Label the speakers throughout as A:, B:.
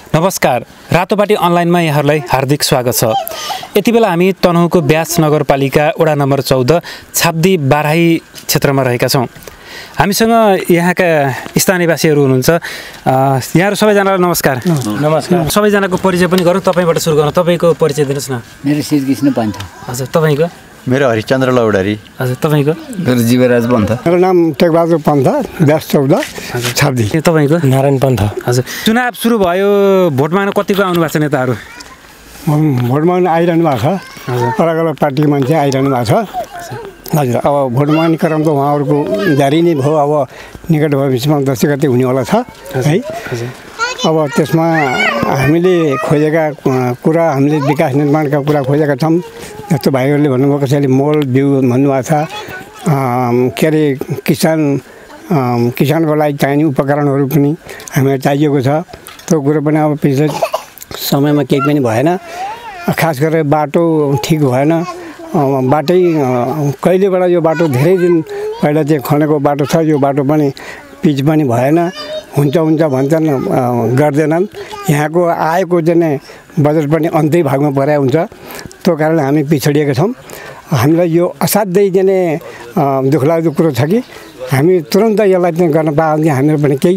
A: नमस्कार रातोपाटी अनलाइनमा यहाँहरूलाई हार्दिक स्वागत छ। यति बेला हामी तनहुको ब्यास नगरपालिका वडा नम्बर चौध छाब्दी बाराही क्षेत्रमा रहेका छौँ। हामीसँग यहाँका स्थानीयवासीहरू हुनुहुन्छ। अ, यहाँहरू सबैजनालाई नमस्कार।
B: नमस्कार।
A: सबैजनाको परिचय पनि गरौँ तपाईँबाट सुरु गरौँ। तपाईँको परिचय दिनुहोस् न।
B: मेरो श्रीकृष्ण पन्थ
A: हजुर तपाईँको?
C: मेरो हरिचन्द्र लौडारी।
A: हजुर तपाईँको?
B: मेरो जीवराज पन्थ।
D: मेरो नाम टेकबहादुर पन्थ व्यास चौध छाब्दी।
A: ए, तपाईँको?
E: नारायण पन्थ।
A: हजुर। चुनाव सुरु भयो भोट माग्न कतिको आउनु भएको छ नेताहरू?
D: भोट माग्न आइरहनु भएको छ। अलग अलग पार्टीको मान्छे आइरहनु भएको छ। हजुर अब भोट माग्ने क्रम त उहाँहरूको जारी नै भयो। अब निकट भविष्यमा दसैँ गते हुनेवाला छ। है? अब त्यसमा हामीले खोजेका कुरा हामीले विकास निर्माणका कुरा खोजेका छौँ। जस्तो भाइहरूले भन्नुभयो कसैले मोल बिउ भन्नुभएको छ। के अरे किसान किसानको लागि चाहिने उपकरणहरू पनि हामीलाई चाहिएको छ। त्यो कुरो पनि अब पिछले समयमा केही पनि भएन। खास गरेर बाटो ठिक भएन। बाटै कहिलेबाट यो बाटो धेरै दिन पहिला चाहिँ खनेको बाटो छ। यो बाटो पनि पिच पनि भएन। हुन्छ हुन्छ भन्छन् गर्दैनन्। यहाँको आएको चाहिँ बजेट पनि अन्त्य भागमा परे हुन्छ। त्यो कारण हामी पिछडिएका छौँ। हामीलाई यो असाध्यै अ, दुःखलाग्दो कुरो छ कि हामी तुरन्त यसलाई चाहिँ गर्न पायो भने हामीहरू पनि केही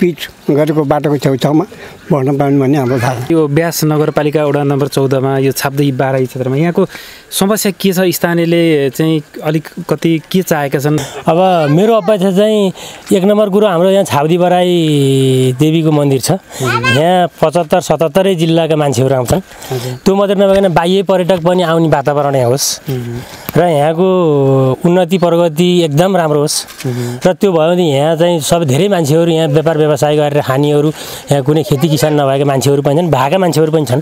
D: पिच गरेको बाटोको छेउछाउमा बढ्न पाउने भन्ने हाम्रो धारणा
A: यो ब्यास नगरपालिका वडा नम्बर चौधमा यो छाप्दै बाह्र क्षेत्रमा यहाँको समस्या के छ? स्थानीयले चाहिँ अलिक कति के चाहेका छन्?
E: अब मेरो अपेक्षा चाहिँ एक नम्बर कुरो हाम्रो यहाँ छाउदी बराई देवीको मन्दिर छ। यहाँ पचहत्तर सतहत्तरै जिल्लाका मान्छेहरू आउँछन्। त्यो मात्रै नभइकन बाह्य पर्यटक पनि आउने वातावरण यहाँ होस् र यहाँको उन्नति प्रगति एकदम राम्रो होस्। र त्यो भयो भने यहाँ चाहिँ सब धेरै मान्छेहरू यहाँ व्यापार व्यवसाय गरेर खानेहरू यहाँ कुनै खेती किसान नभएका मान्छेहरू पनि छन् भएका मान्छेहरू पनि छन्।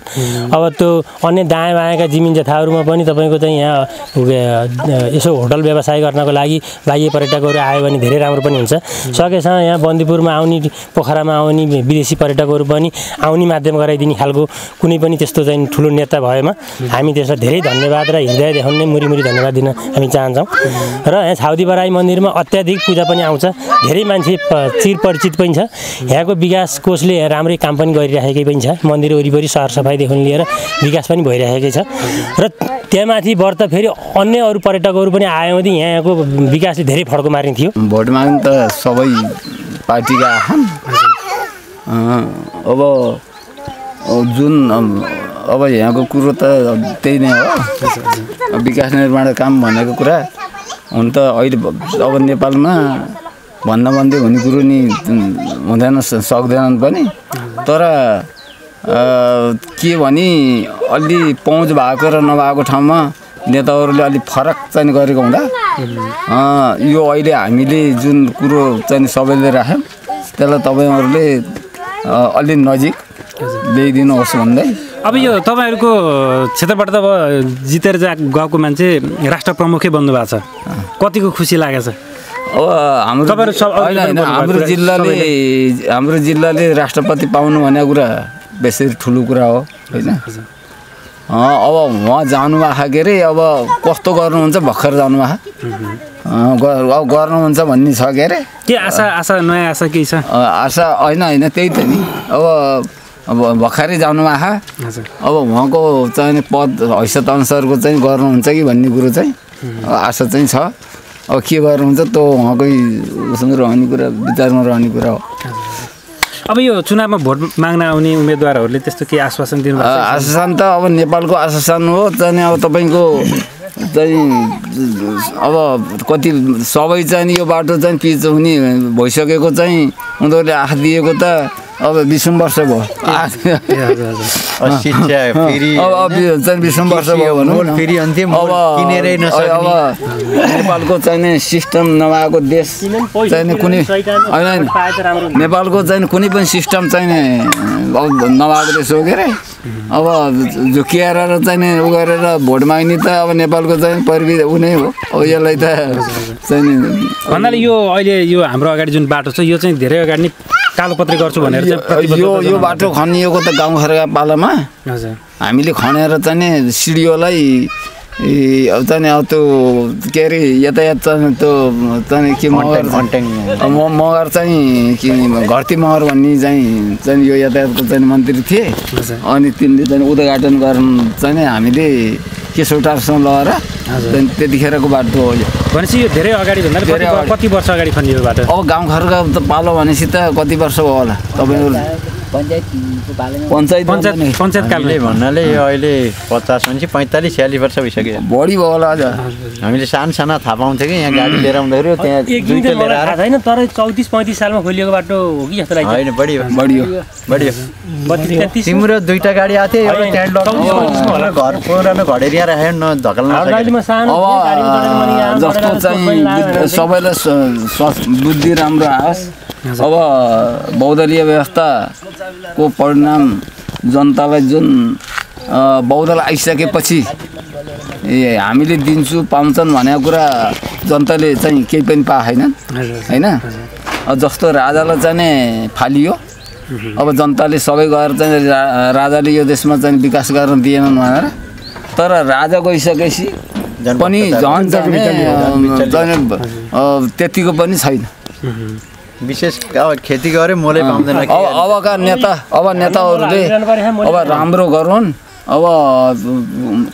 E: अब त्यो अन्य दायाँ बायाँका जिमिन जथाहरूमा पनि तपाईँको चाहिँ यहाँ यसो होटल व्यवसाय गर्नको लागि बाह्य पर्यटकहरू आयो भने धेरै राम्रो पनि हुन्छ। सकेसम्म यहाँ बन्दीपुरमा आउने पोखरामा आउने विदेशी पर्यटकहरू पनि आउने माध्यम गराइदिने खालको कुनै पनि त्यस्तो चाहिँ ठुलो नेता भएमा हामी त्यसलाई धेरै धन्यवाद र हृदय देखाउने मुरी मुरी धन्यवाद दिन हामी चाहन्छौँ र यहाँ छाउदी बराई मन्दिरमा अत्याधिक पूजा पनि आउँछ। धेरै मान्छे प- चिर परिचित पनि छ। यहाँको विकास कोषले राम्रै काम पनि गरिराखेकै पनि छ। मन्दिर वरिपरि सरसफाइदेखि लिएर विकास पनि भइरहेकै छ। र त्यहाँमाथि व्रत फेरि अन्य अरू पर्यटकहरू पनि आयो भने यहाँ यहाँको विकासले धेरै फड्को मारिन्थ्यो
B: भोट माग्नु त सबै पार्टीका अब जुन अब यहाँको कुरो त त्यही नै हो। विकास निर्माण काम भनेको कुरा। हुन त अहिले अब नेपालमा भन्दा भन्दै हुने कुरो नि हुँदैन सक्दैनन् पनि। तर के भने अलि पहुँच भएको र नभएको ठाउँमा नेताहरूले अलिक फरक चाहिँ गरेको हुँदा यो अहिले हामीले जुन कुरो चाहिँ सबैले राख्यौँ त्यसलाई तपाईँहरूले अलि नजिक ल्याइदिनुहोस् भन्दै
A: अब यो तपाईँहरूको क्षेत्रबाट त अब जितेर जा गएको मान्छे राष्ट्र प्रमुखै बन्नु भएको छ। कतिको खुसी लागेको छ
B: अब हाम्रो होइन, हाम्रो जिल्लाले हाम्रो जिल्लाले राष्ट्रपति पाउनु भनेको कुरा बेसरी ठुलो कुरा हो होइन? अब उहाँ जानु भएको के अरे अब कस्तो गर्नुहुन्छ भर्खर जानु भएको अब गर्नुहुन्छ भन्ने छ के अरे?
A: के आशा आशा नयाँ आशा केही छ?
B: आशा होइन होइन त्यही त नि। अब अब भर्खरै जानु
A: हजुर।
B: अब उहाँको चाहिँ पद हैसियत अनुसारको चाहिँ गर्नुहुन्छ कि भन्ने कुरो चाहिँ आशा चाहिँ छ। अब के गर्नुहुन्छ त्यो उहाँकै उसँग रहने कुरा विचारमा रहने कुरा हो।
A: अब यो चुनावमा भोट माग्न आउने उम्मेदवारहरूले त्यस्तो केही आश्वासन दिनु
B: आश्वासन त अब नेपालको आश्वासन हो चाहिँ अब तपाईँको चाहिँ अब कति सबै चाहिँ यो बाटो चाहिँ पिच हुने भइसकेको चाहिँ उनीहरूले आँखा दिएको त अब बिसौँ वर्ष भयो अब चाहिँ बिसौँ वर्ष भयो भनौँ अब
C: किनेरै नसक्ने।
B: अब नेपालको चाहिने सिस्टम नभएको देश चाहिने कुनै होइन होइन नेपालको चाहिँ कुनै पनि सिस्टम चाहिने अब नभएको देश हो के अरे अब झुकिएर र चाहिने उ गरेर भोट माग्ने त अब नेपालको चाहिँ परिवि उ नै हो अब यसलाई त चाहिँ
A: भन्नाले यो अहिले यो हाम्रो अगाडि जुन बाटो छ यो चाहिँ धेरै अगाडि नै कालोपत्री गर्छु भनेर चाहिँ
B: यो यो बाटो खनिएको त गाउँघरका पालामा? हामीले खनेर चाहिँ नि सिडिओलाई अब चाहिँ अब त्यो के अरे यातायात चाहिँ त्यो चाहिँ के मगर मगर चाहिँ के घरती मगर भन्ने चाहिँ चाहिँ यो यातायातको चाहिँ मन्त्री थिए। अनि तिनले चाहिँ उद्घाटन गर्न चाहिँ हामीले लगेर त्यहाँदेखि त्यतिखेरको बाटो हो यो।
A: भनेपछि यो धेरै अगाडि भन्दा
B: धेरै।
A: कति वर्ष अगाडि खनियो बाटो?
B: अब गाउँघरका त पालो भनेपछि त कति वर्ष भयो होला तपाईँहरू? पञ्चायत
A: पञ्चायत पञ्चायत कालमै
C: हामीले भन्नाले यो अहिले पचास भनेपछि पैँतालिस छ्यालिस वर्ष भइसक्यो।
B: बढी भयो होला अझ
C: हामीले सानो सानो थाहा पाउँथ्यो कि यहाँ गाडी लिएर आउँदाखेरि त्यहाँ
E: छैन तर चौतिस पैँतिस सालमा खोलिएको बाटो हो कि जस्तो लाग्छ
C: होइन बढी हो।
B: बढी
C: बढी तिम्रो दुईवटा गाडी आएको थियो एउटा। घर पुरानो घडेरिया राखेर न धकल्न
B: सबैलाई बुद्धि राम्रो आओस्। अब बहुदलीय व्यवस्थाको परिणाम जनतालाई जुन बहुदल आइसकेपछि ए हामीले दिन्छु पाउँछन् भनेको कुरा जनताले चाहिँ केही पनि पाएनन् होइन? अब जस्तो राजालाई चाहिँ नि फालियो। अब जनताले सबै गएर चाहिँ रा- राजाले यो देशमा चाहिँ विकास गर्न दिएनन् भनेर। तर राजा गइसकेपछि पनि झन् चाहिँ त्यतिको पनि छैन।
C: विशेष अब खेती गरे मोलै पाउँदैन
B: अब अबका नेता अब नेताहरूले अब राम्रो गरून् अब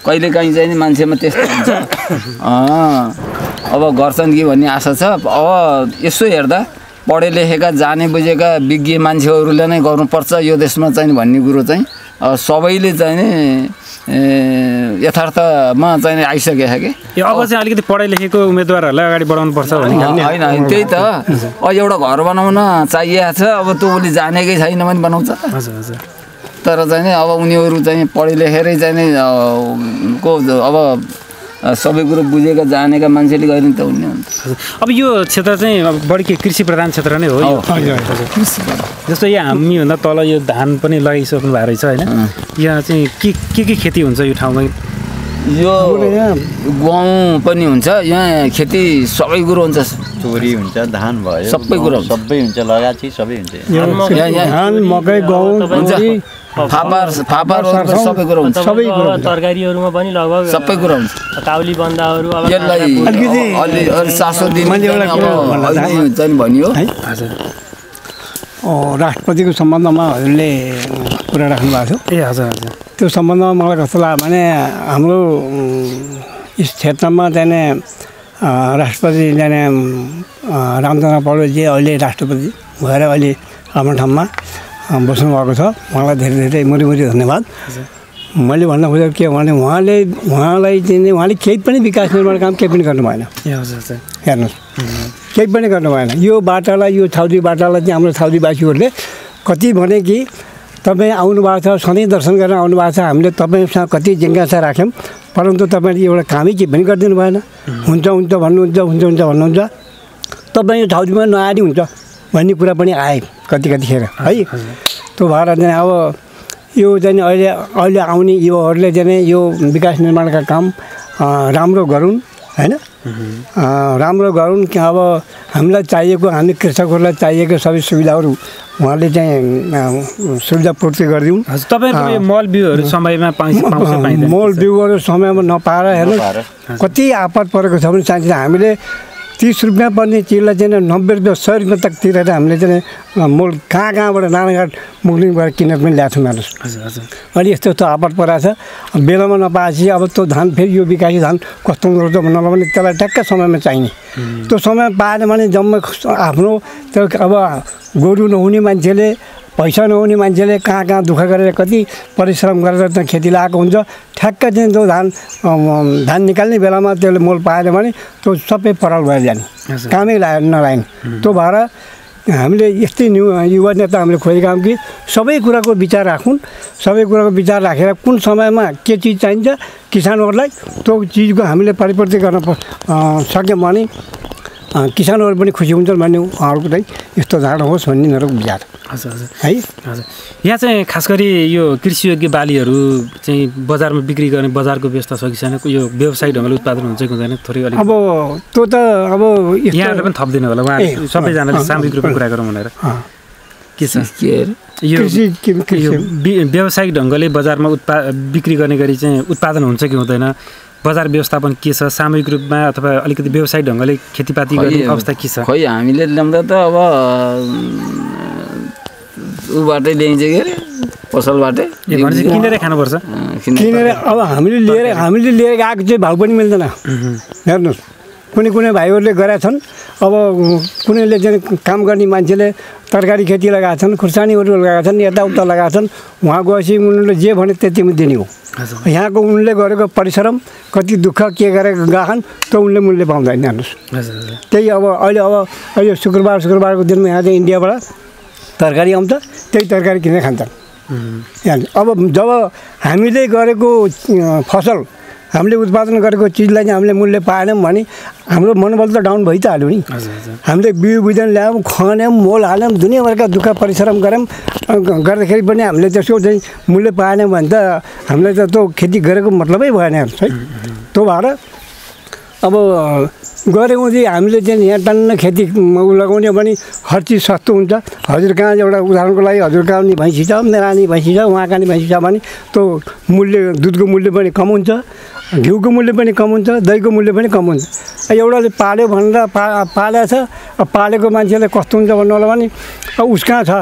B: कहिलेकाहीँ चाहिँ नि मान्छेमा त्यस्तो हुन्छ। अँ, अब गर्छन् कि भन्ने आशा छ। अब यसो हेर्दा पढे लेखेका जाने बुझेका विज्ञ मान्छेहरूले नै गर्नुपर्छ यो देशमा चाहिँ भन्ने कुरो चाहिँ। सबैले चाहिँ नि यथार्थमा चाहिँ आइसकेको छ कि?
A: यो अब चाहिँ अलिकति पढाइ लेखेको उम्मेदवारहरूलाई अगाडि बढाउनु पर्छ भने
B: होइन होइन त्यही त। अब एउटा घर बनाउन चाहिएको छ अब त्यो उसले जानेकै छैन भने बनाउँछ। तर चाहिँ अब उनीहरू चाहिँ पढे लेखेरै चाहिँ को अब सबै कुरो बुझेका जानेका मान्छेले नि त हुने हुन्छ।
A: अब यो क्षेत्र चाहिँ अब बढी के कृषि प्रधान क्षेत्र नै हो यो। जस्तो यहाँ हामीभन्दा तल यो धान पनि लगाइसक्नु भएको रहेछ होइन। यहाँ चाहिँ के के के खेती हुन्छ यो ठाउँमा?
B: यो गहुँ पनि हुन्छ यहाँ खेती सबै कुरो हुन्छ।
C: चोरी हुन्छ धान भयो
B: सबै कुरो हुन्छ।
C: सबै हुन्छ लगाची सबै हुन्छ।
B: यहाँ यहाँ।
D: धान मकै गहुँ
B: हुन्छ। फापर पनि सबै कुरो हुन्छ।
D: सबै कुरो हुन्छ।
E: तरकारीहरूमा पनि लगभग
B: सबै कुरो हुन्छ।
E: काउली बन्दाहरू अब
B: यसलाई
D: अलिकति-
B: अलि अलि चासो दिने
D: मैले एउटा कुरो
B: अहिले चाहिँ भनियो।
D: है?
A: हजुर
D: अ, राष्ट्रपतिको सम्बन्धमा हजुरले कुरा राख्नु भएको थियो।
A: ए हजुर हजुर।
D: त्यो सम्बन्धमा मलाई कस्तो लाग्यो भने हाम्रो यस क्षेत्रमा जाने राष्ट्रपति जाने रामचन्द्र पौडेलजी अहिले राष्ट्रपति भएर अहिले आफ्नो ठाउँमा बस्नुभएको छ। उहाँलाई धेरै धेरै मुरी मुरी धन्यवाद। मैले भन्न खोजेको के भने उहाँले उहाँलाई चाहिँ उहाँले केही पनि विकास निर्माण काम केही पनि गर्नु भएन। हेर्नुहोस्। केही पनि गर्नु भएन। यो बाटालाई यो छाउदी बाटालाई चाहिँ हाम्रो छाउदीवासीहरूले कति भने कि तपाईँ आउनु भएको छ सधैँ दर्शन गरेर आउनु भएको छ हामीले तपाईँसँग कति जिज्ञासा राख्यौँ परन्तु तपाईँले एउटा कामै केही पनि गरिदिनु भएन। हुन्छ हुन्छ भन्नुहुन्छ हुन्छ हुन्छ भन्नुहुन्छ। तपाईँ यो छाउदीमा नआए हुन्छ। भन्ने कुरा पनि आए कति कतिखेर। है? त्यो भएर चाहिँ अब यो चाहिँ अहिले अहिले आउने युवाहरूले चाहिँ यो विकास निर्माणका काम राम्रो गरून् होइन? राम्रो गरून् कि अब हामीलाई चाहिएको हामी कृषकहरूलाई चाहिएको सबै सुविधाहरू उहाँले चाहिँ सुविधा पूर्ति
A: तपाईँहरूको यो मल बिउहरू समयमा
D: मोल बिउहरू समयमा नपाएर हेर्नु। कति आपत परेको छ भने चाहिन्छ हामीले तिस रुपियाँ पर्ने चिजलाई चाहिँ नब्बे रुपियाँ सय रुपियाँ तक तिरेर हामीले चाहिँ मोल कहाँ कहाँबाट नानाघाट मुगलिङ गएर किनेर पनि ल्याएको छौँ हेर्नुहोस् अहिले यस्तो यस्तो आपत परेको छ। बेलामा नपाएपछि अब त्यो धान फेरि यो विकासी धान कस्तो गर्छ भन्नलाई भने त्यसलाई ट्याक्कै समयमा चाहिने। त्यो समय पाएन भने जम्मै आफ्नो त्यो अब गोरु नहुने मान्छेले पैसा नहुने मान्छेले कहाँ कहाँ दुःख गरेर कति परिश्रम गरेर त्यहाँ खेती लगाएको हुन्छ ठ्याक्कै चाहिँ त्यो धान धान निकाल्ने बेलामा त्यसले मोल पाएन भने त्यो सबै पराल भएर जाने। कामै लाए नलाइन। त्यो भएर हामीले यस्तै न्यु युवा नेता हामीले खोजेका छौँ कि सबै कुराको विचार राखौँ। सबै कुराको विचार राखेर कुन समयमा के चिज चाहिन्छ किसानहरूलाई त्यो चिजको हामीले परिपूर्ति गर्न सक्यौँ भने किसानहरू पनि खुसी हुन्छन् भन्ने उहाँहरूको चाहिँ यस्तो धारणा होस् भन्ने मेरो विचार।
A: हजुर हजुर।
D: है?
A: हजुर। यहाँ चाहिँ खास गरी यो कृषियोग्य बालीहरू चाहिँ बजारमा बिक्री गर्ने बजारको व्यवस्था छ कि छैन? यो व्यवसायिक ढङ्गले उत्पादन हुन्छ कि हुँदैन? थोरै अलिक
D: अब त्यो त अब
A: यहाँहरूले पनि थपिदिनु होला। उहाँ सबैजनाले सामूहिक रूपमा कुरा गरौँ भनेर। के छ?
B: के
A: यो व्यावसायिक ढङ्गले बजारमा उत्पा बिक्री गर्ने गरी चाहिँ उत्पादन हुन्छ कि हुँदैन? बजार व्यवस्थापन के छ सामूहिक रूपमा अथवा अलिकति व्यवसायिक ढङ्गले खेतीपाती गर्ने अवस्था के छ?
B: खै हामीले ल्याउँदा त अब ऊबाटै ल्याइन्छ के अरे पसलबाटै
A: किनेरै खानुपर्छ।
B: किनेर
D: अब हामीले लिएर हामीले लिएर गएको चाहिँ भाउ पनि मिल्दैन। हेर्नुहोस् कुनै कुनै भाइहरूले गरेका छन् अब कुनैले चाहिँ काम गर्ने मान्छेले तरकारी खेती लगाएका छन् खुर्सानीहरू लगाएका छन् यताउता लगाएका छन् उहाँ गएपछि उनीहरूले जे भने त्यतिमा दिने हो। यहाँको उनले गरेको परिश्रम कति दुःख के गरेको गएछन् त्यो उनले मूल्य पाउँदैन हेर्नुहोस्। त्यही अब अहिले अब अहिले शुक्रबार शुक्रबारको दिनमा यहाँ चाहिँ इन्डियाबाट तरकारी आउँछ त्यही तरकारी किनेर खान्छन्। अब जब हामीले गरेको फसल हामीले उत्पादन गरेको चिजलाई चाहिँ हामीले मूल्य पाएनौँ भने हाम्रो मनोबल त डाउन भइ त हाल्यो नि हामीले बिउ बिजन ल्यायौँ खन्यौँ मोल हाल्यौँ दुनियाँभरका दुःख परिश्रम गऱ्यौँ गर्दाखेरि पनि हामीले त्यसको चाहिँ मूल्य पाएनौँ भने त हामीले त त्यो खेती गरेको मतलबै भएन है। त्यो भएर अब गऱ्यौँ चाहिँ हामीले चाहिँ यहाँ टन्न खेती लगाउने भने हर चिज सस्तो हुन्छ। हजुर कहाँ एउटा उदाहरणको लागि हजुर कहाँ नि भैँसी छ मेरो नि भैँसी छ उहाँका नि भैँसी छ भने त्यो मूल्य दुधको मूल्य पनि कम हुन्छ। घिउको मूल्य पनि कम हुन्छ दहीको मूल्य पनि कम हुन्छ। एउटाले पाल्यो भनेर पा पालेको छ अब पालेको मान्छेले कस्तो हुन्छ भन्नु होला भने अब उस कहाँ छ?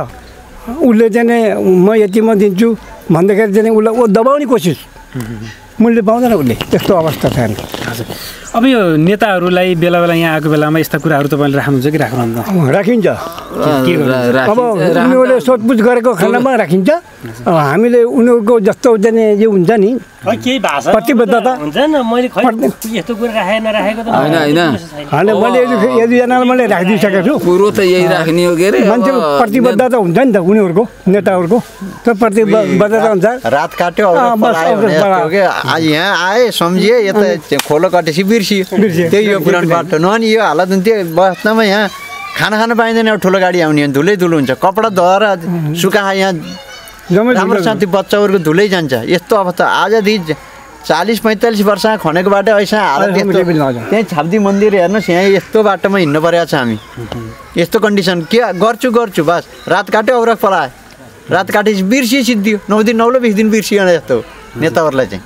D: उसले चाहिँ म यतिमा दिन्छु भन्दाखेरि चाहिँ उसलाई ऊ दबाउने कोसिस। मूल्य पाउँदैन उसले त्यस्तो अवस्था छ।
A: हजुर। अब यो नेताहरूलाई बेला बेला यहाँ आएको बेलामा यस्ता कुराहरू तपाईँले राख्नुहुन्छ कि राख्नुहुन्न
D: अब राखिन्छ। अब उनीहरूले सोधपुछ गरेको खण्डमा राखिन्छ। अब हामीले उनीहरूको जस्तो चाहिँ जे हुन्छ नि।
E: खै केही भाषा
D: प्रतिबद्धता?
E: हुन्छ नि मैले खै यस्तो कुरा राखे नराखेको त
B: होइन, होइन।
D: होइन मैले यदि यतिजनालाई मैले राखिदिइसकेको छु।
B: कुरो त यही राख्ने हो के अरे? अब
D: मान्छेको प्रतिबद्धता हुन्छ नि त उनीहरूको नेताहरूको। त्यो प्रतिबद्धता अनुसार
C: रात काट्यो आज यहाँ आए सम्झिए यता खोलो कटेपछि बिर्सियो।
D: बिर्सियो।
C: त्यही हो पुरानो बाटो नभने यो हालत हुन्थ्यो बस्दामा यहाँ खाना खान पाइँदैन अब ठुलो गाडी आउने धुलै धुलो हुन्छ कपडा धोएर सुकाए यहाँ
D: जम्मै
C: राम्रो शान्ति बच्चाहरूको धुलै जान्छ यस्तो अवस्था आजदेखि चालिस पैँतालिस वर्ष खनेको बाटो अहिलेसम्म हालत यस्तो। त्यहीँ छाप्दी मन्दिर हेर्नुहोस् यहाँ यस्तो बाटोमा हिँड्नु परेको छ हामी यस्तो कन्डिसन के गर्छु गर्छु बस रात काट्यो औरक पलायो रात काटेपछि बिर्सियो सिद्धियो नौ दिन नौलो बिस दिन बिर्सियो जस्तो नेताहरूलाई चाहिँ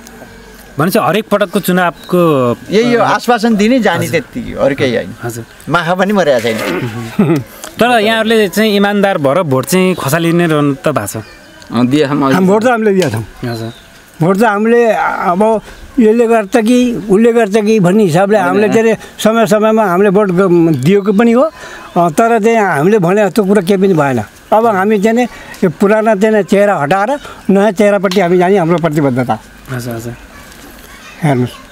A: भनेपछि हरेक पटकको चुनावको
C: यही हो आश्वासन दिने जाने त्यत्तिकै हो, अरू केही होइन।
A: हजुर।
C: माखा पनि मरेको छैन।
A: तर यहाँहरूले चाहिँ इमान्दार भएर भोट चाहिँ खसालिने रहनु त भएको छ।
D: भोट त हामीले दिएका छौँ।
A: हजुर।
D: भोट त हामीले अब यसले गर्छ कि उसले गर्छ कि भन्ने हिसाबले हामीले चाहिँ समय समयमा हामीले भोट दिएको पनि हो। तर चाहिँ हामीले भने जस्तो कुरा केही पनि भएन। अब हामी चाहिँ नि यो पुराना चाहिँ नि चेहरा हटाएर नयाँ चेहरापट्टि हामी जाने हाम्रो प्रतिबद्धता।
A: हजुर हजुर।
D: हेर्नुहोस्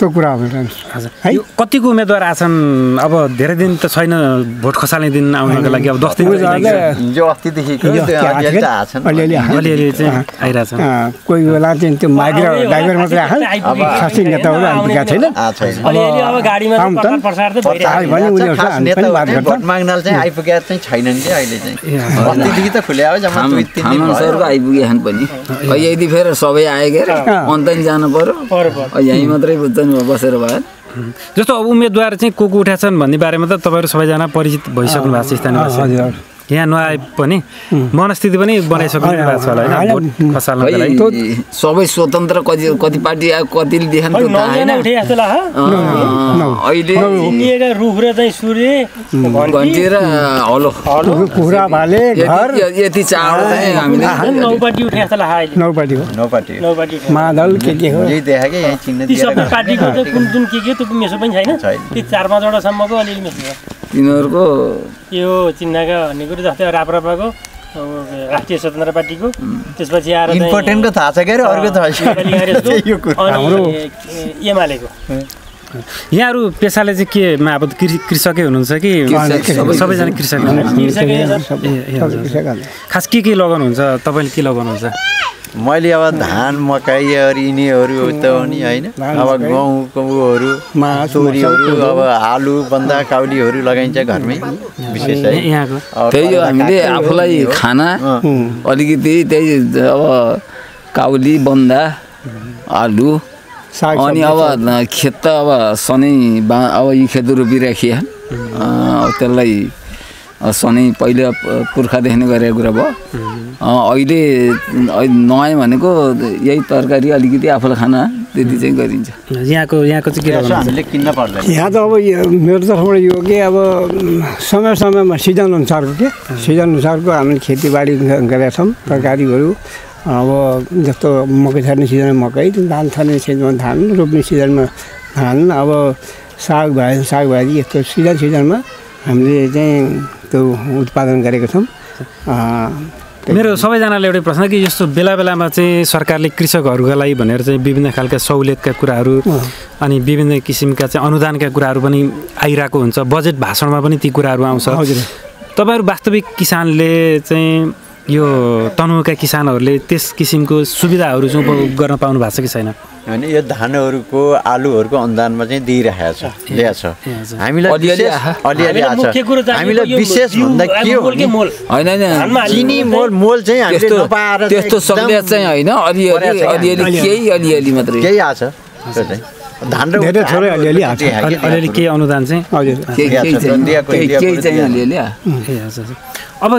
D: त्यो कुरा
A: हजुर।
D: है?
A: कतिको उम्मेदवार आछन् अब धेरै दिन त छैन भोट खसाल्ने दिन आउनको लागि। अब दस दिन चाहिँ
C: त्यो
D: कोही बेला चाहिँ माइग्र ड्राइभर मात्रै आएछन् खासै नेताहरू आइपुगेका छैनन्
C: आएको छैन।
D: भने उनीहरू
C: आइपुगेका चाहिँ छैनन् कि अहिले चाहिँ। त
B: सरको आइपुगे पनि। यदि फेरि सबै आयो के अन्त जानु पर्यो। यहीँ मात्रै बुझ्छन् बसेर भयो
A: जस्तो अब उम्मेदवार चाहिँ को को उठा छन् भन्ने बारेमा त तपाईँहरू सबैजना परिचित भइसक्नु भएको छ स्थानीय
D: हजुर।
A: यहाँ नआए पनि मनस्थिति पनि बनाइसक्नु भएको छ होला होइन।
B: सबै स्वतन्त्र कति कति पार्टी आयो कतिले अँ, अहिले
E: उनिएका रुख र चाहिँ सूर्य
B: घन्टी र हलो।
D: कुखुरा भाले घर।
B: यति चाड चाहिँ हामीले
E: नौपाटी उठे जस्तो लाग्छ अहिले।
D: नौपाटी हो।
C: नो पार्टी हो।
E: नौपाटी उठे
D: मादल के के हो?
C: यही देखा कि यहाँ चिन्ह दिएर।
E: पार्टीको चाहिँ कुन कुन के के त्यो मेसो पनि छैन।
C: छैन।
E: ती चार पाँचवटासम्मको अलिअलि मेसो
B: तिनीहरूको
E: यो चिन्हका भन्ने कुरो जस्तै राप्रपाको राष्ट्रिय स्वतन्त्र पार्टीको। त्यसपछि आएर
C: इम्पोर्टेन्टको थाहा छ क्या अरे अर्को थाहा
E: अनि एमालेको।
A: यहाँहरू पेसाले चाहिँ केमा अब कृषकै हुनुहुन्छ कि? सबैजना कृषक। खास के के लगाउनुहुन्छ तपाईँले के लगाउनुहुन्छ
C: मैले अब धान मकैहरू यिनीहरू त हो नि होइन? अब गहुँको उहरू तोरीहरू अब आलु बन्दा काउलीहरू लगाइन्छ घरमै विशेष है।
B: त्यही हो हामीले आफूलाई। खाना। अलिकति त्यही अब काउली बन्दा आलु अनि अब खेत त अब सधैँ बा अब यी खेत रोपिराखिया त्यसलाई सधैँ पहिला पुर्खादेखि नै गरेको कुरा भयो। अँ, अहिले नआयो भनेको यही तरकारी अलिकति आफूलाई खाना त्यति चाहिँ गरिन्छ।
A: यहाँको यहाँको चाहिँ
C: हामीले किन्न पर्दैन।
D: यहाँ त अब मेरो तर्फबाट यो के अब समय समयमा सिजन अनुसारको के? सिजन अनुसारको हामीले खेतीबाडी गरेका छौँ तरकारीहरू। अब जस्तो मकै छर्ने सिजनमा मकै धान छर्ने सिजनमा धान रोप्ने सिजनमा धान। अब साग भाजी सागभाजी यस्तो सिजन सिजनमा हामीले चाहिँ त्यो उत्पादन गरेका छौँ।
A: मेरो सबैजनाले एउटै प्रश्न कि यस्तो बेला बेलामा चाहिँ सरकारले कृषकहरूका लागि भनेर चाहिँ विभिन्न खालका सहुलियतका कुराहरू अनि विभिन्न किसिमका चाहिँ अनुदानका कुराहरू पनि आइरहेको हुन्छ। बजेट भाषणमा पनि ती कुराहरू आउँछ।
D: हजुर।
A: तपाईँहरू वास्तविक किसानले चाहिँ यो तनहुका किसानहरूले त्यस किसिमको सुविधाहरू चाहिँ उपभोग गर्न पाउनु भएको छ कि छैन?
C: होइन यो धानहरूको आलुहरूको अनुदानमा चाहिँ दिइरहेको छ ल्याएको छ। हामीलाई
E: हामीलाई
C: विशेष भन्दा के हो? चिनी मोल मोल चाहिँ हामीले
B: त्यस्तो
C: नपाएर चाहिँ
B: त्यस्तो सङ्ख्या चाहिँ होइन अलिअलि अलिअलि। केही अलिअलि मात्रै।
C: केही आएको छ। त्यो चाहिँ। धान
D: धेरै थोरै अलिअलि
A: अलिअलि केही अनुदान चाहिँ?
D: हजुर
B: केही चाहिँ अलिअलि।
A: अब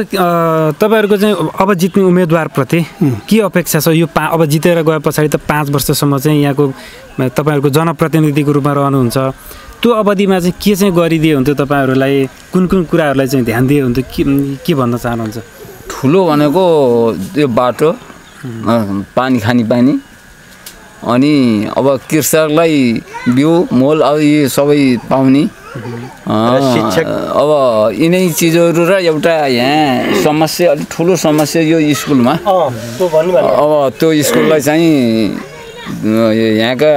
A: तपाईँहरूको चाहिँ अब जित्ने उम्मेदवारप्रति के अपेक्षा छ? यो पा अब जितेर गए पछाडि त पाँच वर्षसम्म चाहिँ यहाँको तपाईँहरूको जनप्रतिनिधिको रूपमा रहनुहुन्छ। त्यो अवधिमा चाहिँ के चाहिँ गरिदिए हुन्थ्यो तपाईँहरूलाई? कुन कुन कुराहरूलाई चाहिँ ध्यान दिए हुन्थ्यो? के के भन्न चाहनुहुन्छ?
B: ठुलो भनेको त्यो बाटो पानी खाने पानी। अनि अब कृषकलाई बिउ मोल अब यी सबै पाउने।
C: शिक्षक।
B: अब यिनै चिजहरू र एउटा यहाँ समस्या अलिक ठुलो समस्या यो स्कुलमा। अब त्यो स्कुललाई चाहिँ यहाँका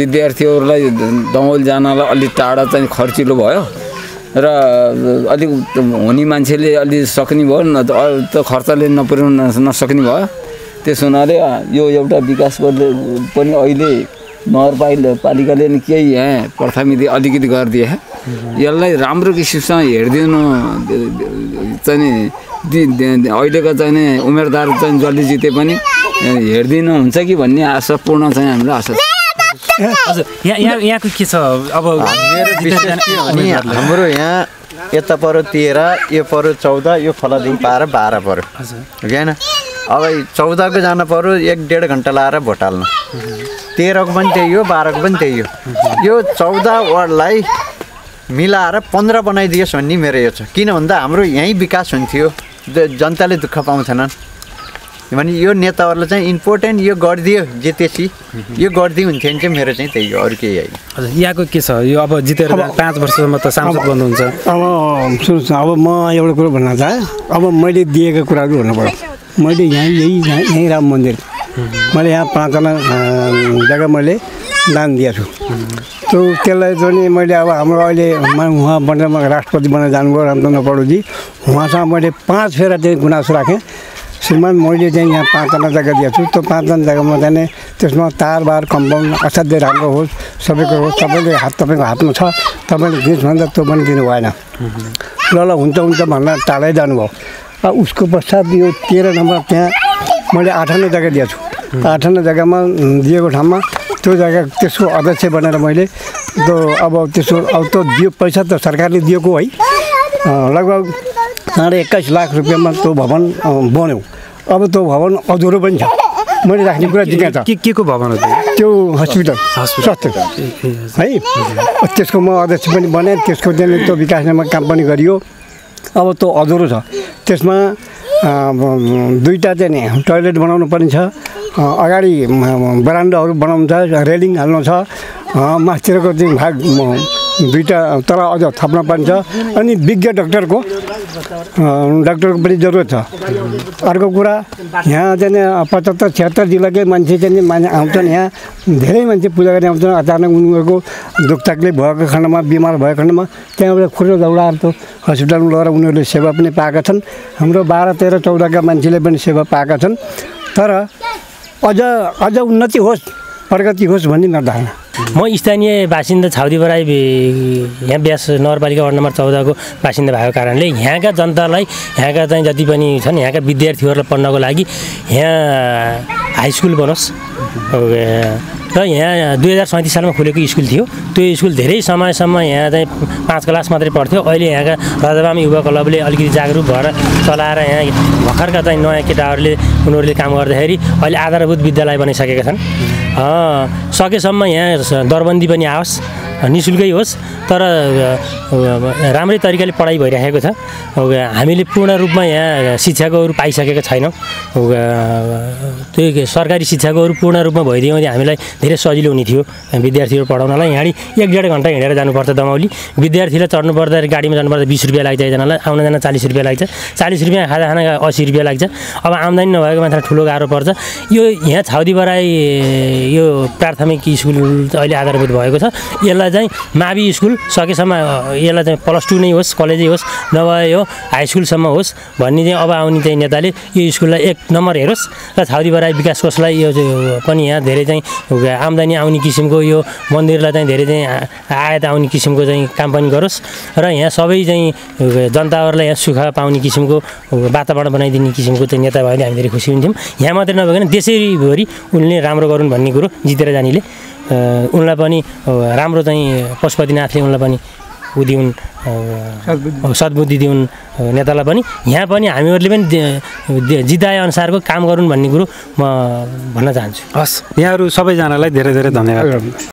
B: विद्यार्थीहरूलाई दमौल जानलाई अलिक टाढा चाहिँ खर्चिलो भयो। र अलिक हुने मान्छेले अलि सक्ने भयो न त खर्चले नपुर्याउन नसक्ने भयो। त्यस हुनाले यो एउटा विकास गर्दै पनि अहिले नगरपालिका पालिकाले नि केही यहाँ प्रथमिति अलिकति गरिदिए यसलाई राम्रो किसिमसँग हेरिदिनु चाहिँ नि दि- दि- अहिलेको चाहिँ नि उमेरदार चाहिँ जसले जिते पनि हेरिदिनु हुन्छ कि भन्ने आशा पूर्ण चाहिँ हाम्रो आशा छ।
A: हजुर यहाँ यहाँ यहाँको के छ? अब?
C: हाम्रो यहाँ यता पऱ्यो तेह्र यो पऱ्यो चौध यो फलादेखि पाएर बाह्र पऱ्यो
A: हजुर।
C: हो कि होइन? अब चौधको जानु पऱ्यो एक डेढ घन्टा लाएर भोट हाल्नु। तेह्रको पनि त्यही हो बाह्रको पनि त्यही हो। यो चौध वार्डलाई मिलाएर पन्ध्र बनाइदियोस् भन्ने मेरो यो छ। किन भन्दा हाम्रो यहीँ विकास हुन्थ्यो जनताले दुःख पाउँथेनन्। भने यो नेताहरूलाई चाहिँ इम्पोर्टेन्ट यो गरिदियो जेतेसी यो गरिदियो हुन्थ्यो भने चाहिँ मेरो चाहिँ त्यही हो अरू केही होइन।
A: हजुर यहाँको के छ? यो अब जितेर पाँच वर्षसम्म त सांसद बन्नुहुन्छ।
D: अब सुन्नुहोस् अब म एउटा कुरो भन्न चाहेँ। अब मैले दिएका कुराहरू भन्नु पऱ्यो मैले यहाँ यही यहाँ राम मन्दिर मैले यहाँ पाँचजना जग्गा मैले दान दिएको छु त्यो त्यसलाई चाहिँ मैले अब हाम्रो अहिले उहाँ बनेर राष्ट्रपति बनेर जानुभयो रामचन्द्र पौडेलजी उहाँसँग मैले पाँच फेर चाहिँ गुनासो राखेँ श्रीमान मैले चाहिँ यहाँ पाँचजना जग्गा दिएको छु त्यो पाँचजना जग्गामा चाहिँ नि त्यसमा तारबार कम्पाउन्ड असाध्यै राम्रो होस् सबैको होस् तपाईँले हात तपाईँको हातमा छ तपाईँले दिनुहोस् भन्दा त्यो पनि दिनु भएन ल ल हुन्छ हुन्छ भनेर टाढै जानुभयो उसको पश्चात यो तेह्र नम्बर त्यहाँ मैले आठवटा जग्गा दिएको छु। आठवटा जग्गामा दिएको ठाउँमा त्यो जग्गा त्यसको अध्यक्ष बनेर मैले त्यो अब त्यसको अब त्यो दियो पैसा त सरकारले दिएको है। लगभग साढे एक्काइस लाख रुपियाँमा त्यो भवन बन्यो। अब त्यो भवन अधुरो पनि छ। मैले राख्ने कुरा जिज्ञा छ।
A: के के को भवन हो त्यो?
D: हस्पिटल। स्वास्थ्य। है? त्यसको म अध्यक्ष पनि बनाएँ त्यसको चाहिँ त्यो विकासमा काम पनि गरियो। अब त्यो अधुरो छ। त्यसमा दुईवटा चाहिँ नि टोइलेट बनाउनु पनि छ। अगाडि बरान्डाहरू बनाउनु छ रेलिङ हाल्नु छ। मास्तिरको चाहिँ भाग दुईवटा तर अझ थप्न पनि छ। अनि विज्ञ डक्टरको डक्टरको पनि जरुरत छ अर्को कुरा यहाँ चाहिँ पचहत्तर छिहत्तर जिल्लाकै मान्छे चाहिँ मान्छे आउँछन् यहाँ धेरै मान्छे पूजा गर्ने आउँछन् अचानक उनीहरूको दुख भएको खण्डमा बिमार भएको खण्डमा त्यहाँबाट खुट्टा दौडाएर त्यो हस्पिटलमा लगेर उनीहरूले सेवा पनि पाएका छन्। हाम्रो बाह्र तेह्र चौधका मान्छेले पनि सेवा पाएका छन्। तर अझ अझ उन्नति होस् प्रगति होस् भन्ने नधारणा
E: म स्थानीय बासिन्दा छाउदी बराई यहाँ ब्यास नगरपालिका वार्ड नम्बर चौधको बासिन्दा भएको कारणले यहाँका जनतालाई यहाँका चाहिँ जति पनि छन् यहाँका विद्यार्थीहरूलाई पढ्नको लागि यहाँ हाई स्कुल बनोस्। र यहाँ दुई हजार सैँतिस सालमा खुलेको स्कुल थियो। त्यो स्कुल धेरै समयसम्म यहाँ चाहिँ पाँच क्लास मात्रै पढ्थ्यो। अहिले यहाँका राजाबाम युवा क्लबले अलिकति जागरुक भएर चलाएर यहाँ भर्खरका चाहिँ नयाँ केटाहरूले उनीहरूले काम गर्दाखेरि अहिले आधारभूत विद्यालय बनाइसकेका छन्। सकेसम्म यहाँ दरबन्दी पनि आओस्। नि शुल्कै होस् तर राम्रै तरिकाले पढाइ भइराखेको छ। हामीले पूर्ण रूपमा यहाँ शिक्षाकोहरू पाइसकेका छैनौँ। त्यो सरकारी शिक्षाकोहरू पूर्ण रूपमा भइदियो भने हामीलाई धेरै सजिलो हुने थियो। विद्यार्थीहरू पढाउनलाई यहाँ एक डेढ घन्टा हिँडेर जानुपर्छ दमौली विद्यार्थीलाई चढ्नु पर्दा गाडीमा जानुपर्दा बिस रुपियाँ लाग्छ एकजनालाई आउन जान चालिस रुपियाँ लाग्छ। चालिस रुपियाँ खाजा खाना असी रुपियाँ लाग्छ। अब आम्दानी नभएको मान्छेलाई ठुलो गाह्रो पर्छ। यो यहाँ छाउदी बराई यो प्राथमिक स्कुल अहिले आधारभूत भएको छ। यसलाई चाहिँ मावि स्कुल सकेसम्म यसलाई चाहिँ प्लस टू नै होस् कलेजै होस् नभए यो हाई स्कुलसम्म होस् भन्ने चाहिँ अब आउने चाहिँ नेताले यो स्कुललाई एक नम्बर हेरोस् र छाउदी बराई विकास कोषलाई यो पनि यहाँ धेरै चाहिँ आम्दानी आउने किसिमको यो मन्दिरलाई चाहिँ धेरै चाहिँ आयात आउने किसिमको चाहिँ काम पनि गरोस् र यहाँ सबै चाहिँ जनताहरूलाई यहाँ सुख पाउने किसिमको वातावरण बनाइदिने किसिमको चाहिँ नेता भयो भने हामी धेरै खुसी हुन्थ्यौँ। यहाँ मात्रै नभइकन देशैभरि उनले राम्रो गरून् भन्ने कुरो जितेर जानेले। उनलाई पनि राम्रो चाहिँ पशुपतिनाथले उनलाई पनि उ दिउन् सद्बुद्धि। दिउन् नेतालाई पनि। यहाँ पनि हामीहरूले पनि जिताए अनुसारको काम गरून् भन्ने कुरो म भन्न चाहन्छु।
A: हस् यहाँहरू सबैजनालाई धेरै धेरै धन्यवाद।